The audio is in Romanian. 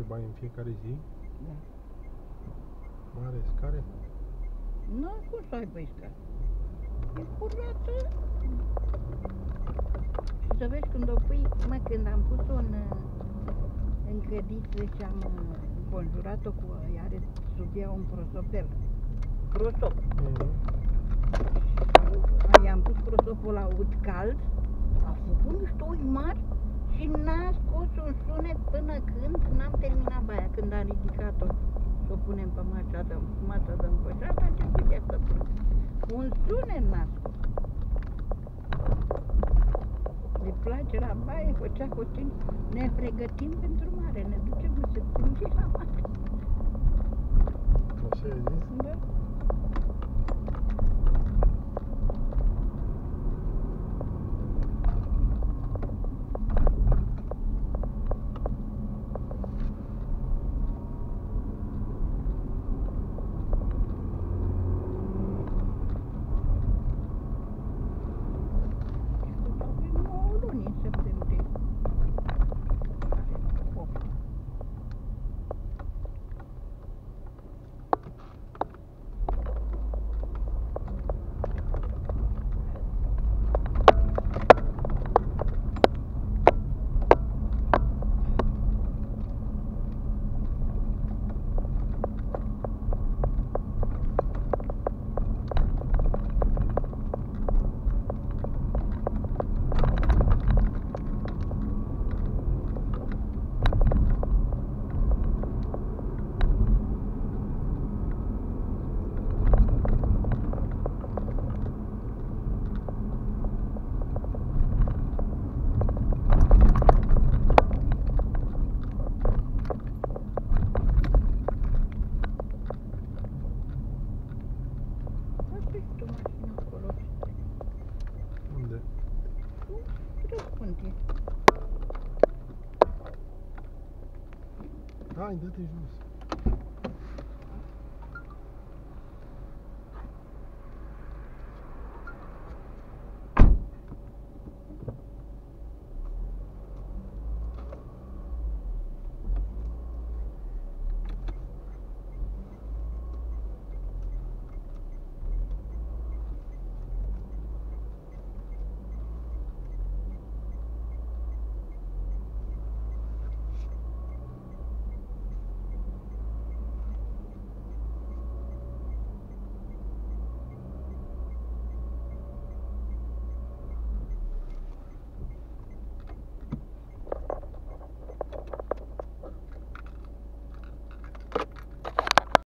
Face bani în fiecare zi? Da. Mare scare? Nu, cum să aibă iscat? E curată. Și să vezi când o pui, mă, când am pus-o în, în cădiță și am uh, înconjurat-o cu, are sub ea un prosopel. Prosop. Mhm. I-am pus prosopul la ud cald, a făcut niște oi mari și n-a scos un sunet până când n-am terminat baia, când am ridicat-o să o punem pe masa de, masa de împășat, a început ea să plângă. Un sunet n-a scos. Le place la baie, făcea continuu. Ne pregătim pentru mare, ne ducem în septembrie la mare. Așa ai zis? Da? aqui. Ah, ainda tem juiz.